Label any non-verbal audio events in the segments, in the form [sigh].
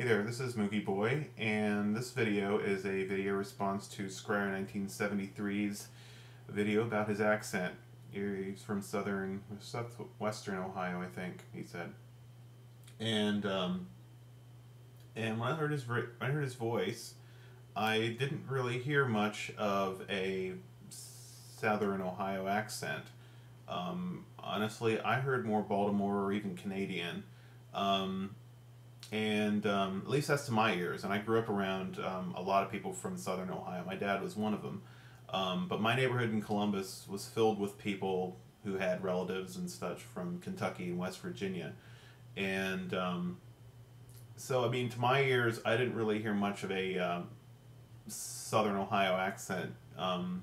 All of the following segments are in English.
Hey there, this is Moogyboy, and this video is a video response to Scryer 1973's video about his accent. He's from southern, southwestern Ohio, I think he said. And um, and when I heard his when I heard his voice, I didn't really hear much of a southern Ohio accent. Um, honestly, I heard more Baltimore or even Canadian. Um, and um, at least that's to my ears. And I grew up around um, a lot of people from Southern Ohio. My dad was one of them. Um, but my neighborhood in Columbus was filled with people who had relatives and such from Kentucky and West Virginia. And um, so, I mean, to my ears, I didn't really hear much of a um, Southern Ohio accent. Um,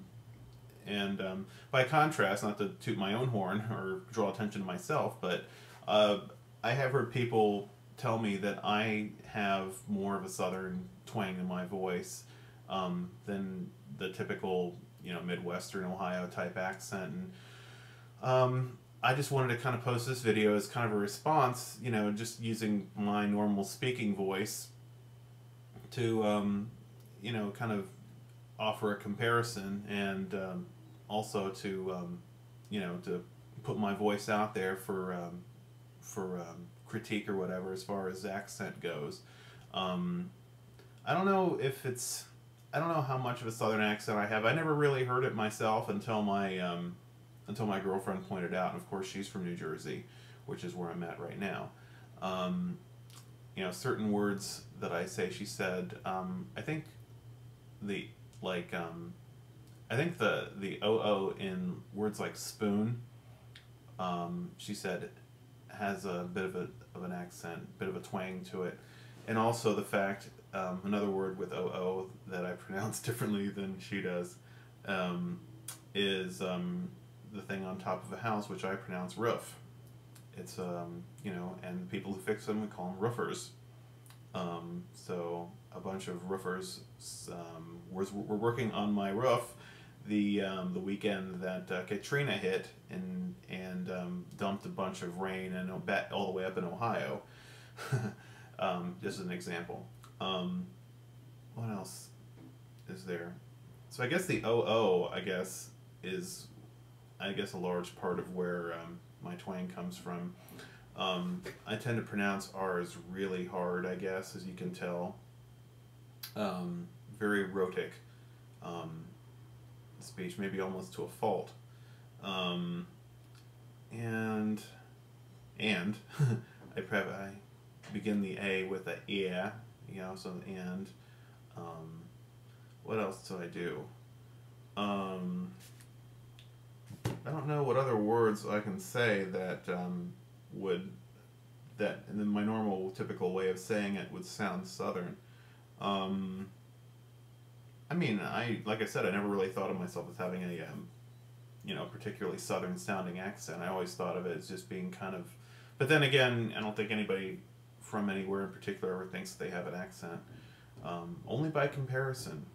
and by contrast, not to toot my own horn or draw attention to myself, but uh, I have heard people tell me that I have more of a southern twang in my voice um, than the typical, you know, Midwestern Ohio type accent. And um, I just wanted to kind of post this video as kind of a response, you know, just using my normal speaking voice to, um, you know, kind of offer a comparison and um, also to, um, you know, to put my voice out there for um, for critique or whatever as far as accent goes. Um, I don't know if it's I don't know how much of a southern accent I have. I never really heard it myself until my um, until my girlfriend pointed out. And of course, she's from New Jersey, which is where I'm at right now. Um, you know, certain words that I say, she said. Um, I think the like um, I think the the oo in words like spoon. Um, she said has a bit of a of an accent, bit of a twang to it, and also the fact um, another word with oo that I [laughs] pronounce differently than she does um, is um, the thing on top of a house, which I pronounce roof. It's um, you know, and the people who fix them we call them roofers. Um, so a bunch of roofers were, were working on my roof the um, the weekend that uh, Katrina hit and and um, dumped a bunch of rain and all the way up in Ohio. [laughs] um, just an example. Um, what else is there? So I guess the OO, I guess, is I guess a large part of where um, my twang comes from. Um, I tend to pronounce R's really hard, I guess, as you can tell. very rhotic. Um, speech, maybe almost to a fault. Um, and and [laughs] I, pre- I begin the A with a yeah, you know, so and. Um, what else do I do? Um, I don't know what other words I can say that um, would that then my normal typical way of saying it would sound southern. Um, I mean, I like I said, I never really thought of myself as having a, um, you know, particularly southern sounding accent. I always thought of it as just being kind of. But then again, I don't think anybody from anywhere in particular ever thinks they have an accent. Um, only by comparison.